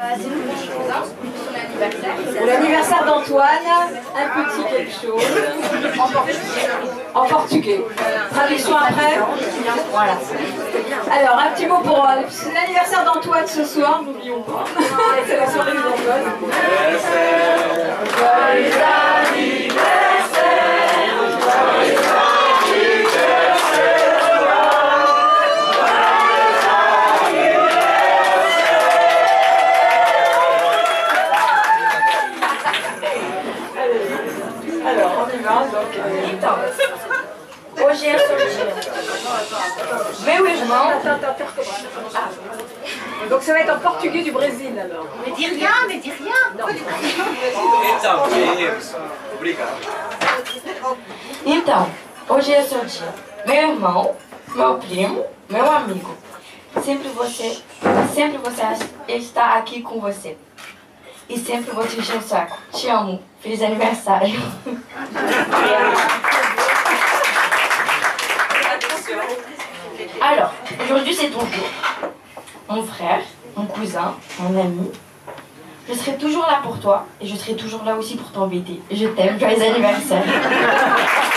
Pour l'anniversaire d'Antoine, un petit quelque chose. En portugais. Traduction après Voilà. Alors, un petit mot pour euh, l'anniversaire d'Antoine ce soir, n'oublions pas. C'est la soirée d'Antoine. Alors, on y va. Donc, euh, Hoje é seu dia. Meu irmão. attends, attends, attends, recommence. Ah. Donc, ça va être en portugais du Brésil alors. Me dis rien, me dis rien. Então, queridos, obrigado. Então, hoje é seu dia. Meu irmão, meu primo, meu amigo. Sempre você, sempre você está aqui com você. E sempre vou te encher o saco. Te amo. Feliz aniversário. Alors, aujourd'hui c'est ton jour. Mon frère, mon cousin, mon ami. Je serai toujours là pour toi et je serai toujours là aussi pour t'embêter. Je t'aime, joyeux anniversaire.